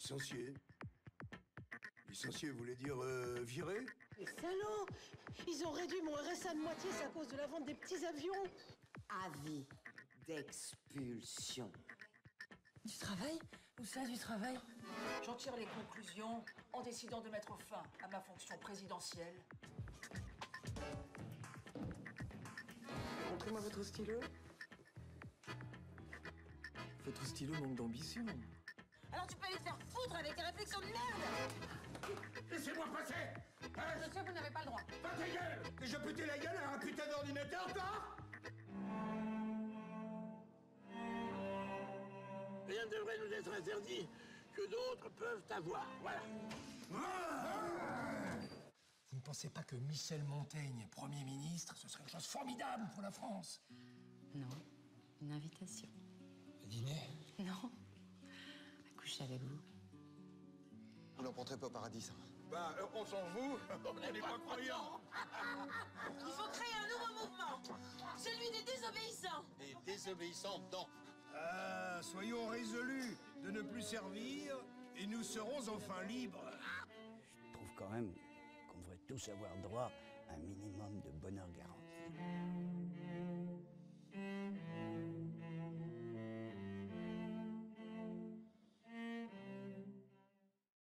Licencié. Licencié voulait dire euh, viré Les salauds Ils ont réduit mon RSA de moitié, c'est à cause de la vente des petits avions Avis d'expulsion. Du travail? Où ça, du travail? J'en tire les conclusions en décidant de mettre fin à ma fonction présidentielle. Montrez-moi votre stylo. Votre stylo manque d'ambition. Alors tu peux aller te faire foutre avec tes réflexions de merde Laissez-moi passer Hein Monsieur, vous n'avez pas le droit. Pas ta gueule je putais la gueule à un putain d'ordinateur, toi Rien ne devrait nous être interdit que d'autres peuvent avoir. Voilà. Vous ne pensez pas que Michel Montaigne, Premier ministre, ce serait une chose formidable pour la France? Non, une invitation. Coucher avec vous. Vous n'emprunterez pas au paradis, ça. Bah, euh, on s'en fout On n'est pas croyants Il faut créer un nouveau mouvement Celui des désobéissants Et désobéissant, non. Ah, soyons résolus de ne plus servir et nous serons enfin libres. Je trouve quand même qu'on devrait tous avoir droit à un minimum de bonheur garanti.